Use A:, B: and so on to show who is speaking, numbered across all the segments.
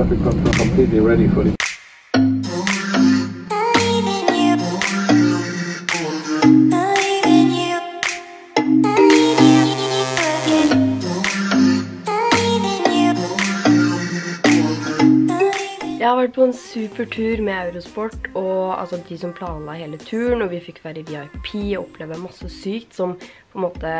A: Traffic control completely ready for it.
B: Vært på en super tur med Eurosport, og altså de som planla hele turen, og vi fikk være i VIP og oppleve masse sykt som på en måte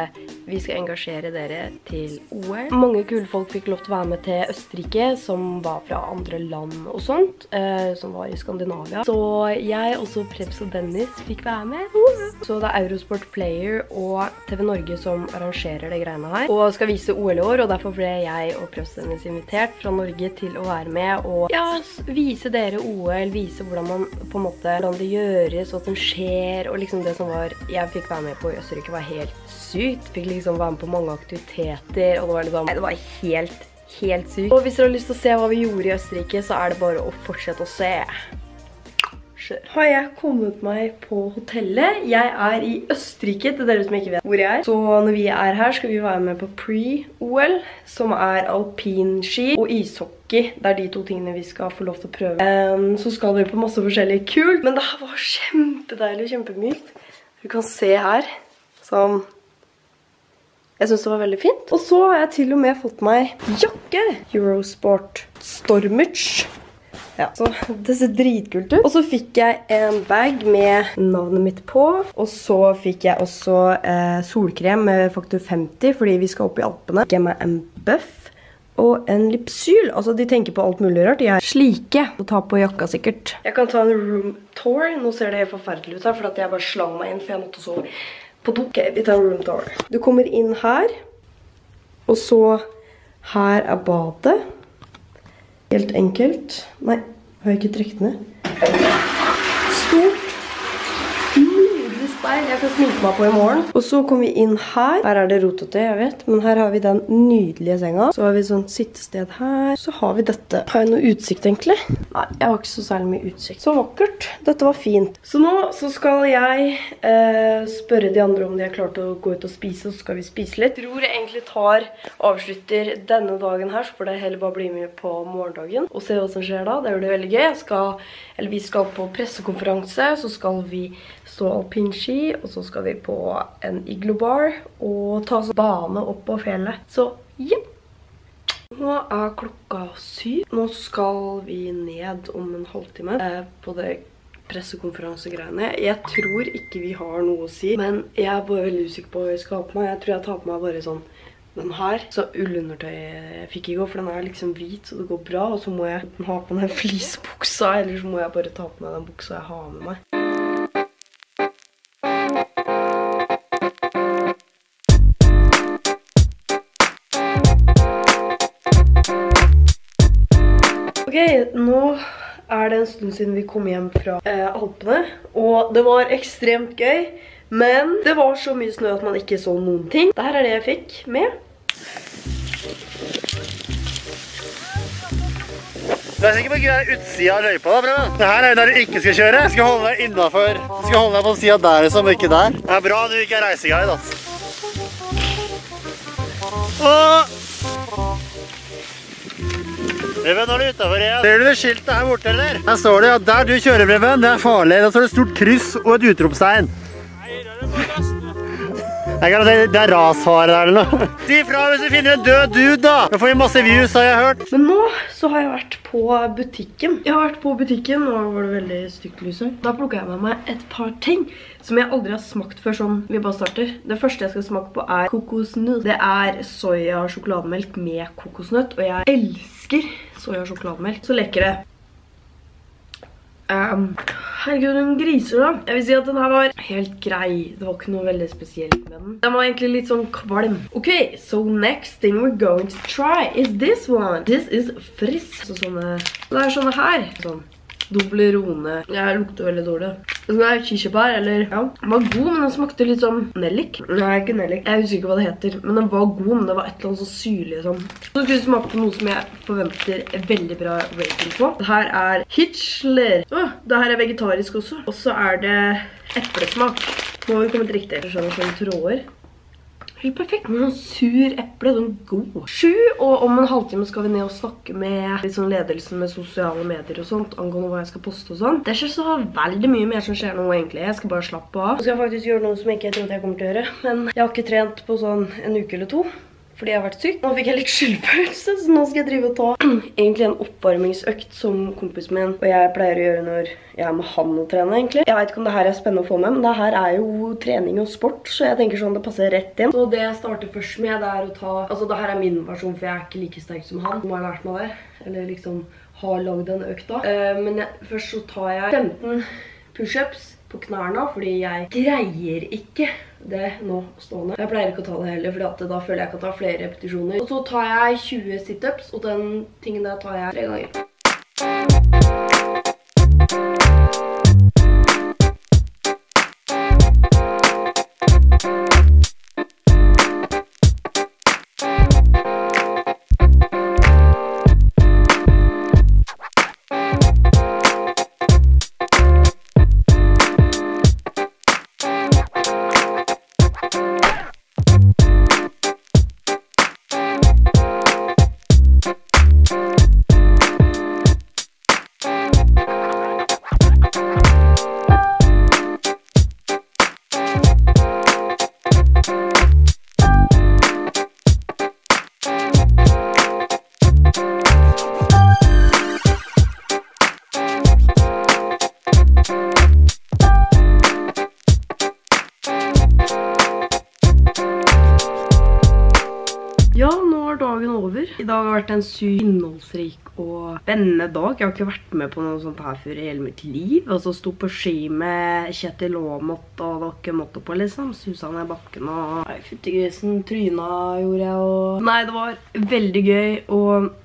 B: vi skal engasjere dere til OL. Mange kule folk fikk lov til å være med til Østerrike, som var fra andre land og sånt, eh, som var i Skandinavia. Så jeg, også Prebz og Dennis, fikk være med. Så det er Eurosport Player og TV Norge som arrangerer det greiene her, og skal vise OL i år, og derfor ble jeg og Prebz Dennis invitert fra Norge til å være med, og ja, s- vise dere OL, vise hvordan man på en måte, hvordan det gjøres, hva som skjer, og liksom det som var, jeg fikk være med på i Østerrike var helt sykt. Fikk liksom være med på mange aktiviteter, og det var liksom, det var helt, helt sykt. Og hvis dere har lyst til å se hva vi gjorde i Østerrike, så er det bare å fortsette å se. Har jeg kommet meg på hotellet? Jeg er i Østerrike, til dere som ikke vet hvor jeg er. Så når vi er her, skal vi være med på pre-OL, som er alpinski og ishockey. Det er de to tingene vi skal få lov til å prøve. Så skal vi på masse forskjellig kult, men det her var kjempedeilig og kjempemykt. Du kan se her, som jeg synes det var veldig fint. Og så har jeg til og med fått meg jakke. Eurosport Stormage. Ja, så det ser dritkult ut. Og så fikk jeg en bag med navnet mitt på. Og så fikk jeg også eh, solkrem med faktor 50, fordi vi skal opp i Alpene. Fikk jeg meg en buff og en lipsyl. Altså, de tenker på alt mulig rart. De er slike å ta på jakka sikkert. Jeg kan ta en room tour. Nå ser det helt forferdelig ut her, for at jeg bare slang meg inn, for jeg måtte sove på do. Ok, vi tar en room tour. Du kommer inn her, og så her er badet. Helt enkelt. Nei, har jeg ikke trukket ned? Stort. Speil. Jeg kan sminke meg på i morgen. Og så kom vi inn her. Her er det rotete, jeg vet. Men her har vi den nydelige senga. Så har vi sånn sittested her. Så har vi dette. Har jeg noe utsikt, egentlig? Nei, jeg har ikke så særlig mye utsikt. Så vakkert. Dette var fint. Så nå så skal jeg eh, spørre de andre om de har klart å gå ut og spise, så skal vi spise litt. Jeg tror jeg egentlig tar avslutter denne dagen her, så får det heller bare bli med på morgendagen og se hva som skjer da. Det blir veldig gøy. Skal, vi skal på pressekonferanse, så skal vi stå alpinski, og så skal vi på en iglobar og ta oss bane opp på fjellet. Så ja. Nå er klokka syv. Nå skal vi ned om en halvtime eh, på det pressekonferansegreiene. Jeg tror ikke vi har noe å si, men jeg er bare veldig usikker på hva jeg skal ha på meg. Jeg tror jeg tar på meg bare sånn den her. Så ullundertøy jeg fikk i går, for den er liksom hvit, så det går bra. Og så må jeg ha på den flisbuksa, eller så må jeg bare ta på meg den buksa jeg har med meg. Ok, nå er det en stund siden vi kom hjem fra eh, Alpene, og det var ekstremt gøy, men det var så mye snø at man ikke så noen ting. Dette er det jeg fikk med.
C: Du er sikker på ikke du er utsida av løypa da, prøve? Det her er der du ikke skal kjøre. Du skal holde deg innenfor. Du skal holde deg på sida der liksom, ikke der. Det er bra du ikke er reiseguide, altså. Åh! Preben, nå er du utenfor igjen. Ser du det skiltet her borte, eller? Der står det ja. der du kjører, Preben, det er farlig. Der står det stort kryss og et utropstegn. Jeg kan si det er rasfare der eller noe. Si ifra hvis du finner en død dude, da. Da får vi masse views, har jeg hørt.
B: Men nå så har jeg vært på butikken. Jeg har vært på butikken, og var det veldig stygt lys her. Da plukket jeg med meg et par ting som jeg aldri har smakt før sånn vi bare starter. Det første jeg skal smake på er kokosnøtt. Det er soya sjokolademelk med kokosnøtt, og jeg elsker soya sjokolademelk. Så lekker det. Um, herregud, den griser da. Jeg vil si at den her var helt grei. Det var ikke noe veldig spesielt med den. Den var egentlig litt sånn kvalm. Ok, so next thing we're going to try is this one. This is frisk. Så sånne, det er sånne her. Sånn, Doblerone. Jeg lukter veldig dårlig. Det er kirsebær, eller ja. Den var god, men den smakte litt sånn nellik. Nei, ikke nellik. Jeg husker ikke hva det heter, men den var god, men det var et eller annet så syrlig sånn. Så skulle vi smake på noe som jeg forventer veldig bra rating på. Det her er Hitchler. Åh, det her er vegetarisk også. Og så er det eplesmak. Nå har vi kommet riktig. Jeg skjønner sånne tråder. Helt perfekt. Med sånn sur eple, sånn god. Sju, og om en halvtime skal vi ned og snakke med litt sånn ledelsen med sosiale medier og sånt, angående hva jeg skal poste og sånt. Det er ikke så veldig mye mer som skjer nå egentlig. Jeg skal bare slappe av. Nå skal jeg faktisk gjøre noe som jeg ikke trodde jeg kommer til å gjøre, men jeg har ikke trent på sånn en uke eller to fordi jeg har vært syk. Nå fikk jeg litt skyldfølelse, så nå skal jeg drive og ta egentlig en oppvarmingsøkt som kompisen min, og jeg pleier å gjøre når jeg er med han og trene, egentlig. Jeg vet ikke om det her er spennende å få med, men det her er jo trening og sport, så jeg tenker sånn det passer rett inn. Så det jeg starter først med, det er å ta, altså det her er min versjon, for jeg er ikke like sterk som han, som har lært meg det, eller liksom har laget en økt Uh, men jeg, først så tar jeg 15 push-ups på knærne, fordi jeg greier ikke det nå stående. Jeg pleier ikke å ta det heller, for da føler jeg ikke at jeg ta flere repetisjoner. Og så tar jeg 20 sit-ups, og den tingen der tar jeg tre ganger. I dag har vært en syk innholdsrik og spennende dag. Jeg har ikke vært med på noe sånt her før i hele mitt liv. Og så sto på ski med Kjetil Aamodt og dere måtte på liksom. Susa ned bakken og Nei, fyttegrisen tryna gjorde jeg og Nei, det var veldig gøy å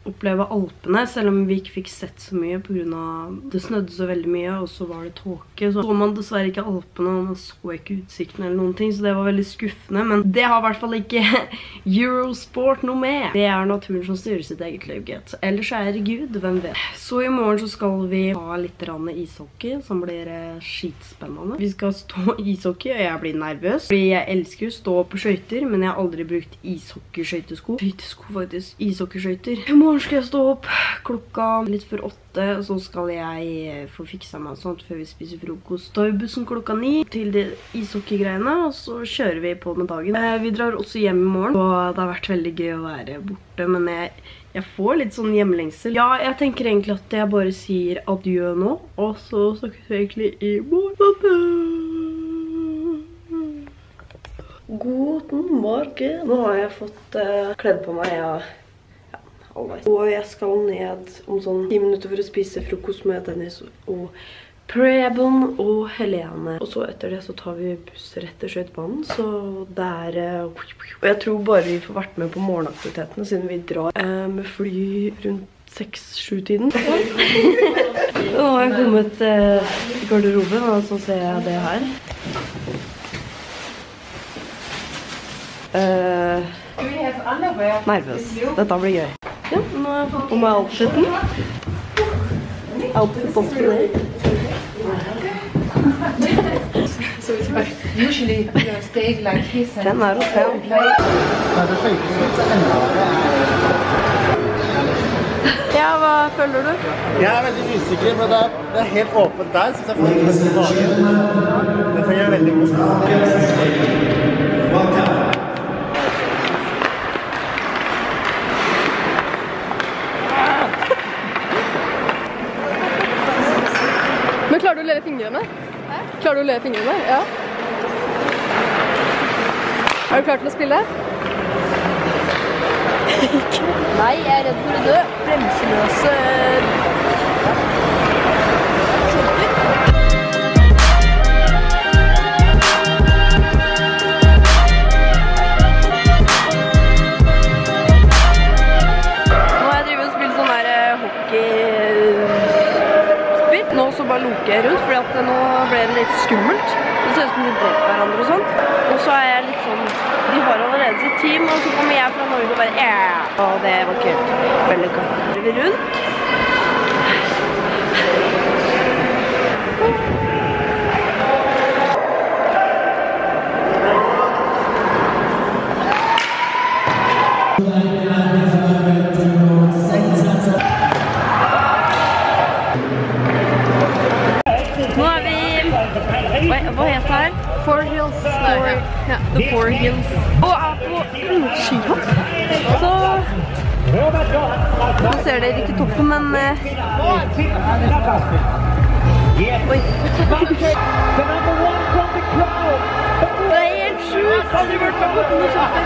B: oppleve Alpene, selv om vi ikke fikk sett så mye av det snødde så veldig mye, og så var det tåke. Så så man dessverre ikke Alpene, og man så ikke utsikten eller noen ting, så det var veldig skuffende. Men det har i hvert fall ikke Eurosport noe med. Det er naturen som styrer sitt eget liv, gitt. Ellers er det Gud, hvem vet. Så i morgen så skal vi ha litt ishockey, som blir eh, skitspennende. Vi skal stå ishockey, og jeg blir nervøs. Fordi jeg elsker å stå på skøyter, men jeg har aldri brukt ishockeyskøytesko. Skøytesko, faktisk. Ishockeyskøyter. I morgen skal jeg stå opp klokka litt før åtte og så skal jeg eh, få fiksa meg sånt før vi spiser frokost. Da er bussen klokka ni til de ishockeygreiene, og så kjører vi på med dagen. Eh, vi drar også hjem i morgen, og det har vært veldig gøy å være borte, men jeg, jeg får litt sånn hjemlengsel. Ja, jeg tenker egentlig at jeg bare sier adjø nå, og så snakkes vi egentlig i morgen. God morgen. Nå har jeg fått uh, kledd på meg, ja halvveis. Og jeg skal ned om sånn 10 minutter for å spise frokost med Dennis og Preben og Helene. Og så etter det så tar vi buss rett til vann, så det er... Eh, og jeg tror bare vi får vært med på morgenaktivitetene, siden vi drar eh, med fly rundt 6-7-tiden. Nå har jeg kommet eh, i garderoben, og så ser jeg det her. Uh, nervøs. Dette blir gøy. Ja, nå har jeg fått på meg outfiten. Outfit of today. Den er hos. Ja, hva føler du?
C: Jeg er veldig usikker, men det er, det helt åpent der, synes jeg får lyst til magen. Det føler jeg veldig godt.
B: Klarer du å leve fingrene? Hæ? Klarer du å le fingrene? Ja. Er du klar til å spille?
D: Nei, jeg er redd for å dø. Bremseløse
B: luke rundt, at nå ble det litt skummelt. Det ser ut som de dreper hverandre og sånn. Og så er jeg litt sånn, de har allerede sitt team, og så kommer jeg fra Norge og bare, yeah! Og det var ikke. Så vi rundt. Ser dere ikke toppen, men eh, Oi.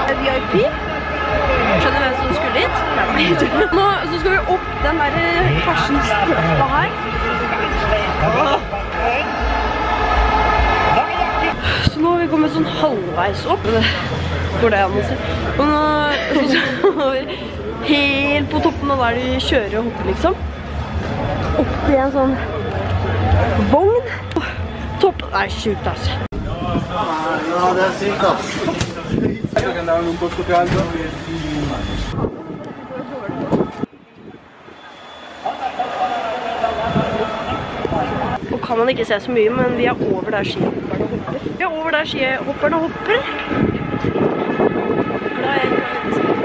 B: Det er VIP. Skjønner hvem som skulle dit? Nå skal vi opp den der hersens trappa her. Så nå har vi kommet sånn halvveis opp. Går det an å si? Og nå så er helt på toppen av der du kjører og hopper, liksom. Opp i en sånn vogn. Topp. Det er sjukt, altså.
C: Ja, det er sykt.
B: Nå kan man ikke se så mye, men vi er over der skihopperne hopper. Vi er over der skihopperne hopper. Da er jeg ikke